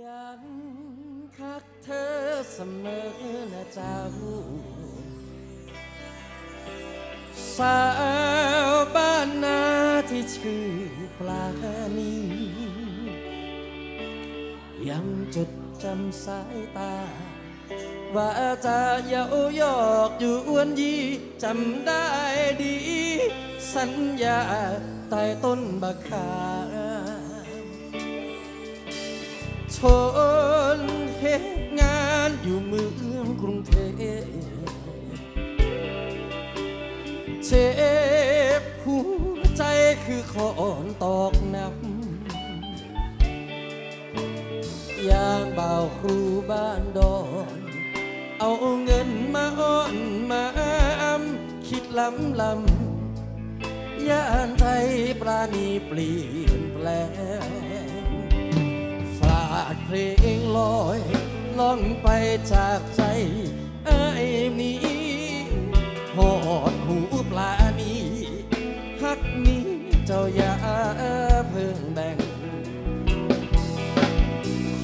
ยังคักเธอเสมอนะเจ้า สาวบ้านนาที่ชื่อปลานียังจดจำสายตา ว่าจะเยาวยอกอยู่อวนยีจำได้ดี สัญญาใต้ต้นบักขา มชนเหตุงานอยู่เมืองกรุงเทพเจ็บหัวใจคือขอนตอกน้ำอย่างเบาครูบ้านดอน เอาเงินมาอ้อนมาอำคิดล้ำลำย่านไทยปราณีเปลี่ยนแปลง ลงลอยล่องไปจากใจไอ้ยนี้หอดหูปลานีฮักนี้เจ้าอย่าเพิ่งแบ่ง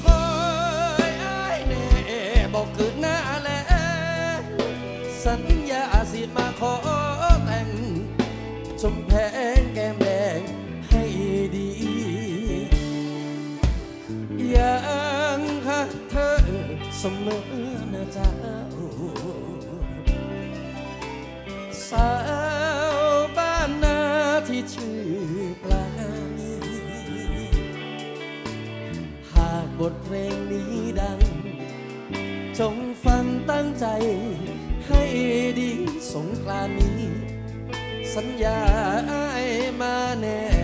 คอยไอ้แน่บอกเกิดหน้าแลสัญญาสิมาขอแต่งชมแพงแก้ม เสมอนะเจ้าสาวบ้านนาที่ชื่อปลาณีหากบทเพลงนี้ดัง จงฟังตั้งใจให้ดีสงกรานนี้ สัญญาอ้ายมาแน่นอน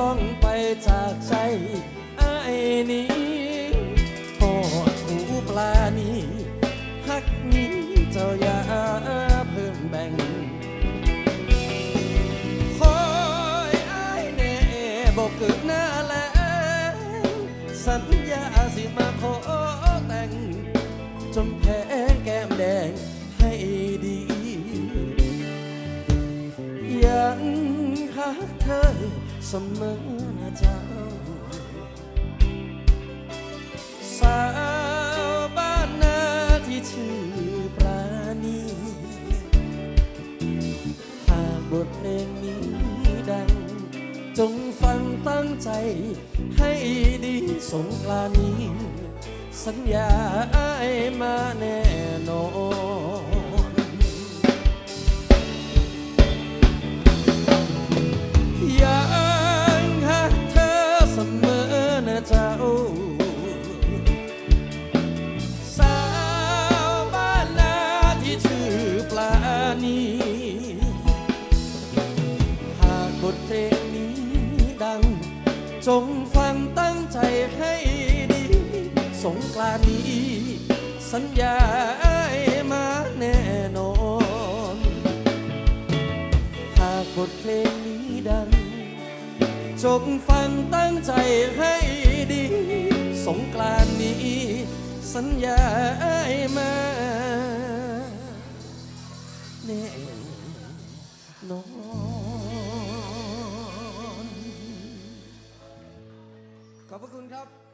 ลองไปจากใจไอ้ายนี้ทอดหูปลานี้ฮักนี้เจ้าอย่าเพิ่มแบ่งคอยไอ้ายแน่บอกเกิดหน้าแล้วสัญ เธอเสมอนะเจ้า สาวบ้านนาที่ชื่อปราณีหากบทเพลงนี้ดัง จงฟังตั้งใจให้ดีสงกรานนี้ สัญญาอ้ายมาแน่นอน ทเพลงนี้ดัง จงฟังตั้งใจให้ดี สงกรานต์นี้ สัญญาอ้ายมาแน่นอน หากบทเพลงนี้ดัง จงฟังตั้งใจให้ดี สงกรานต์นี้ สัญญาอ้ายมา ขอบพระคุณครับ